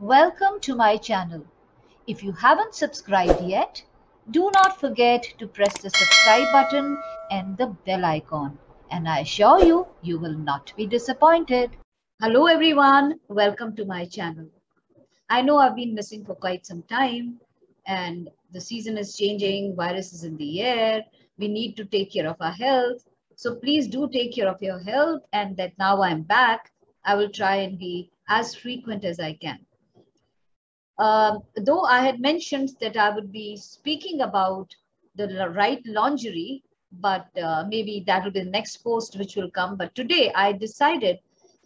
Welcome to my channel. If you haven't subscribed yet, do not forget to press the subscribe button and the bell icon. And I assure you, you will not be disappointed. Hello everyone, welcome to my channel. I know I've been missing for quite some time and the season is changing, virus is in the air, we need to take care of our health. So please do take care of your health and that now I'm back, I will try and be as frequent as I can. Um, though I had mentioned that I would be speaking about the right lingerie, but uh, maybe that will be the next post which will come. But today I decided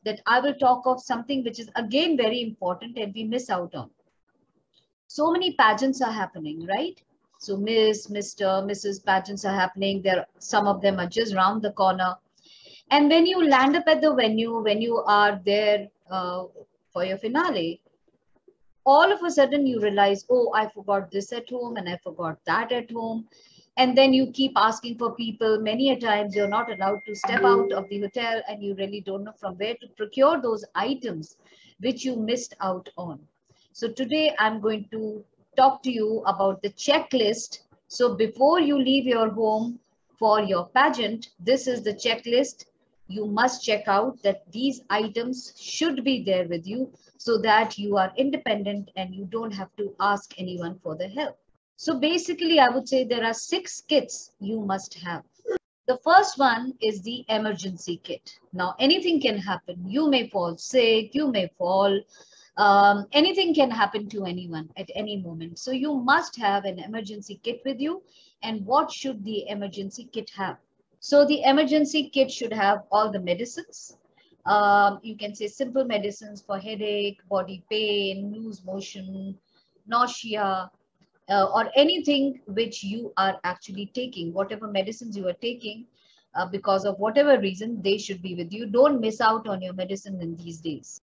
that I will talk of something which is again very important and we miss out on. So many pageants are happening, right? So Miss, Mr., Mrs. pageants are happening. There, some of them are just round the corner. And when you land up at the venue, when you are there uh, for your finale, all of a sudden you realize, oh, I forgot this at home and I forgot that at home. And then you keep asking for people. Many a times you're not allowed to step out of the hotel and you really don't know from where to procure those items which you missed out on. So today I'm going to talk to you about the checklist. So before you leave your home for your pageant, this is the checklist you must check out that these items should be there with you so that you are independent and you don't have to ask anyone for the help. So basically, I would say there are six kits you must have. The first one is the emergency kit. Now, anything can happen. You may fall sick, you may fall, um, anything can happen to anyone at any moment. So you must have an emergency kit with you. And what should the emergency kit have? So the emergency kit should have all the medicines. Um, you can say simple medicines for headache, body pain, loose motion, nausea, uh, or anything which you are actually taking, whatever medicines you are taking, uh, because of whatever reason, they should be with you. Don't miss out on your medicine in these days.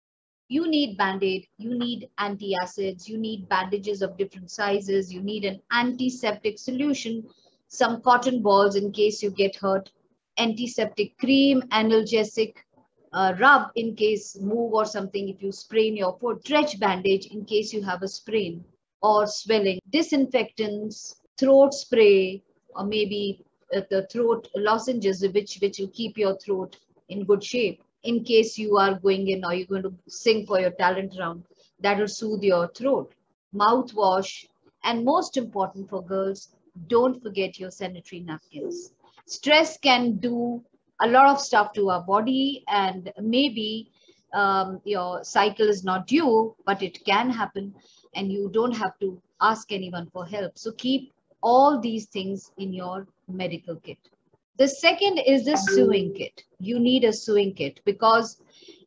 You need band-aid, you need antacids, you need bandages of different sizes, you need an antiseptic solution some cotton balls in case you get hurt, antiseptic cream, analgesic uh, rub in case move or something if you sprain your foot, stretch bandage in case you have a sprain or swelling, disinfectants, throat spray, or maybe uh, the throat lozenges which, which will keep your throat in good shape in case you are going in or you're going to sing for your talent round. That will soothe your throat. Mouthwash, and most important for girls, don't forget your sanitary napkins. Stress can do a lot of stuff to our body and maybe um, your cycle is not due, but it can happen and you don't have to ask anyone for help. So keep all these things in your medical kit. The second is the sewing kit. You need a sewing kit because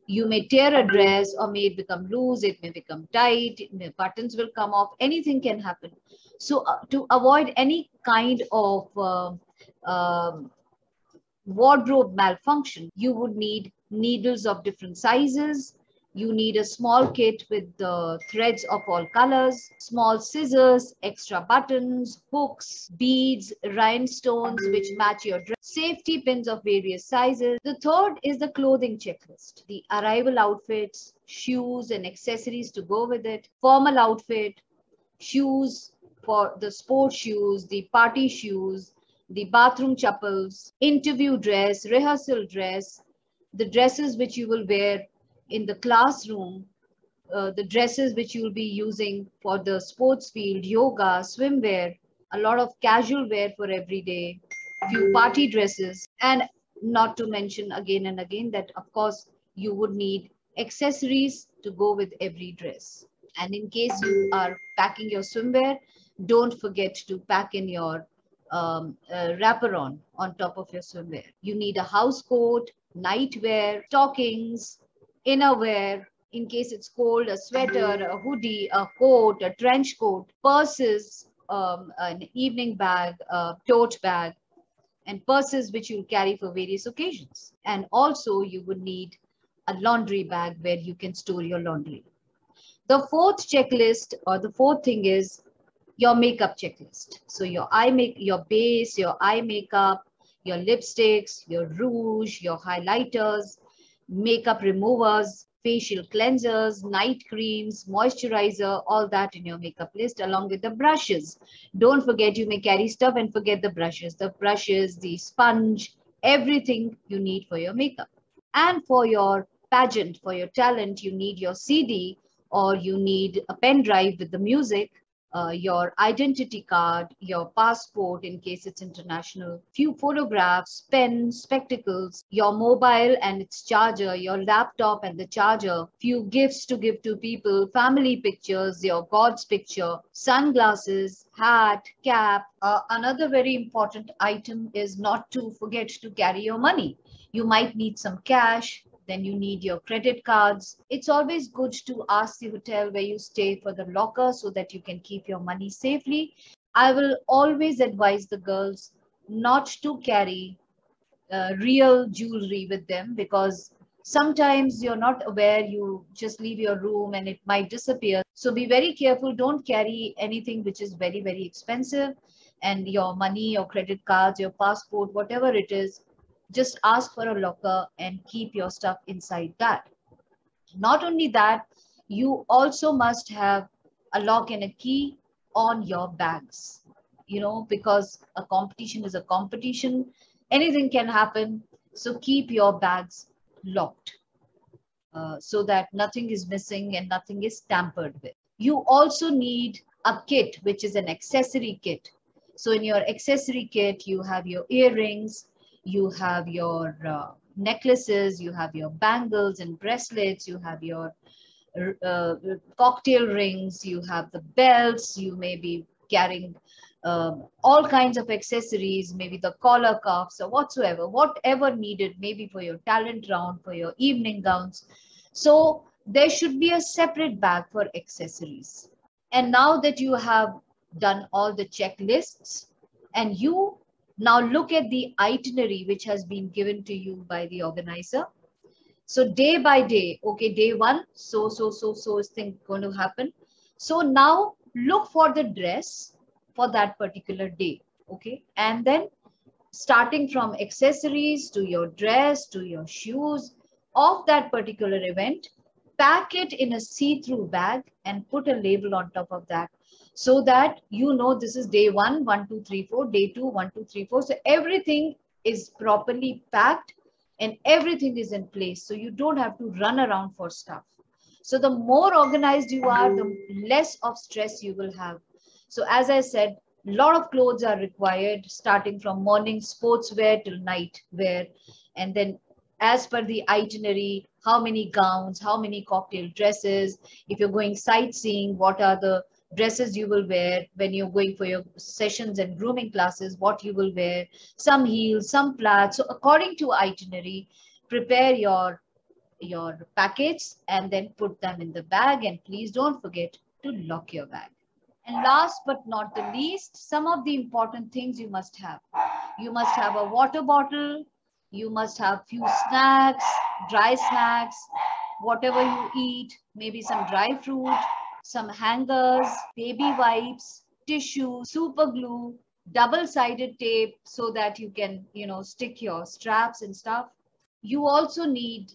you may tear a dress or may become loose, it may become tight, buttons will come off, anything can happen. So uh, to avoid any kind of uh, wardrobe malfunction, you would need needles of different sizes, you need a small kit with the threads of all colors, small scissors, extra buttons, hooks, beads, rhinestones which match your dress, safety pins of various sizes. The third is the clothing checklist, the arrival outfits, shoes and accessories to go with it, formal outfit, shoes for the sport shoes, the party shoes, the bathroom chappals, interview dress, rehearsal dress, the dresses which you will wear in the classroom, uh, the dresses which you'll be using for the sports field, yoga, swimwear, a lot of casual wear for every day, few party dresses, and not to mention again and again that of course you would need accessories to go with every dress. And in case you are packing your swimwear, don't forget to pack in your um, uh, wraparound on top of your swimwear. You need a house coat, nightwear, stockings, innerwear, in case it's cold, a sweater, a hoodie, a coat, a trench coat, purses, um, an evening bag, a tote bag, and purses which you'll carry for various occasions. And also you would need a laundry bag where you can store your laundry. The fourth checklist or the fourth thing is your makeup checklist. So your eye make, your base, your eye makeup, your lipsticks, your rouge, your highlighters, makeup removers, facial cleansers, night creams, moisturizer, all that in your makeup list along with the brushes. Don't forget you may carry stuff and forget the brushes. The brushes, the sponge, everything you need for your makeup. And for your pageant, for your talent, you need your CD or you need a pen drive with the music uh, your identity card, your passport in case it's international, few photographs, pen, spectacles, your mobile and its charger, your laptop and the charger, few gifts to give to people, family pictures, your God's picture, sunglasses, hat, cap. Uh, another very important item is not to forget to carry your money. You might need some cash, then you need your credit cards. It's always good to ask the hotel where you stay for the locker so that you can keep your money safely. I will always advise the girls not to carry uh, real jewelry with them because sometimes you're not aware you just leave your room and it might disappear so be very careful don't carry anything which is very very expensive and your money your credit cards your passport whatever it is just ask for a locker and keep your stuff inside that. Not only that, you also must have a lock and a key on your bags, you know, because a competition is a competition. Anything can happen. So keep your bags locked uh, so that nothing is missing and nothing is tampered with. You also need a kit, which is an accessory kit. So in your accessory kit, you have your earrings, you have your uh, necklaces, you have your bangles and bracelets, you have your uh, cocktail rings, you have the belts, you may be carrying um, all kinds of accessories, maybe the collar cuffs or whatsoever, whatever needed, maybe for your talent round, for your evening gowns. So there should be a separate bag for accessories. And now that you have done all the checklists and you now look at the itinerary which has been given to you by the organizer. So day by day, okay, day one, so, so, so, so is thing going to happen. So now look for the dress for that particular day, okay? And then starting from accessories to your dress to your shoes of that particular event, pack it in a see-through bag and put a label on top of that so that you know this is day one, one, two, three, four, day two, one, two, three, four. So everything is properly packed and everything is in place. So you don't have to run around for stuff. So the more organized you are, the less of stress you will have. So as I said, a lot of clothes are required starting from morning sportswear till night wear. And then as per the itinerary, how many gowns, how many cocktail dresses, if you're going sightseeing, what are the dresses you will wear when you're going for your sessions and grooming classes, what you will wear, some heels, some flats. So according to itinerary, prepare your, your packets and then put them in the bag. And please don't forget to lock your bag. And last but not the least, some of the important things you must have. You must have a water bottle. You must have few snacks, dry snacks, whatever you eat, maybe some dry fruit, some hangers, baby wipes, tissue, super glue, double-sided tape so that you can, you know, stick your straps and stuff. You also need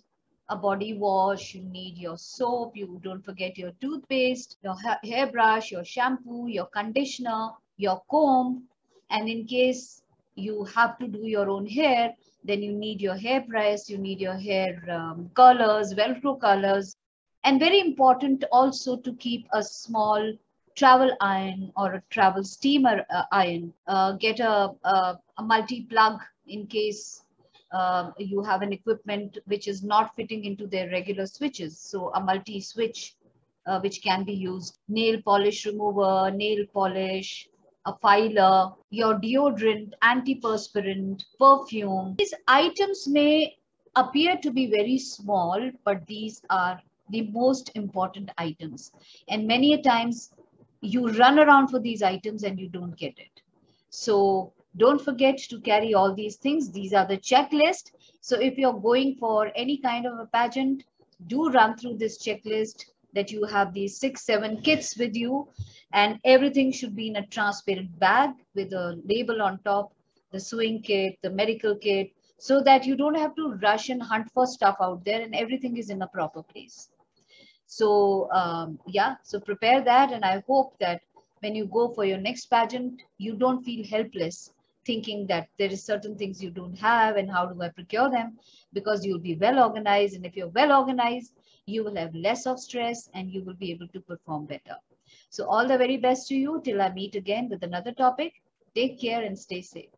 a body wash, you need your soap, you don't forget your toothpaste, your ha hairbrush, your shampoo, your conditioner, your comb, and in case you have to do your own hair, then you need your hair press, you need your hair um, colors, Velcro colors, and very important also to keep a small travel iron or a travel steamer uh, iron. Uh, get a, a, a multi-plug in case uh, you have an equipment which is not fitting into their regular switches. So a multi-switch uh, which can be used. Nail polish remover, nail polish, a filer, your deodorant, antiperspirant, perfume. These items may appear to be very small, but these are the most important items. And many a times you run around for these items and you don't get it. So don't forget to carry all these things. These are the checklist. So if you're going for any kind of a pageant, do run through this checklist that you have these six, seven kits with you and everything should be in a transparent bag with a label on top, the sewing kit, the medical kit, so that you don't have to rush and hunt for stuff out there and everything is in a proper place. So um, yeah, so prepare that and I hope that when you go for your next pageant, you don't feel helpless thinking that there is certain things you don't have and how do I procure them because you'll be well organized and if you're well organized, you will have less of stress and you will be able to perform better. So all the very best to you till I meet again with another topic. Take care and stay safe.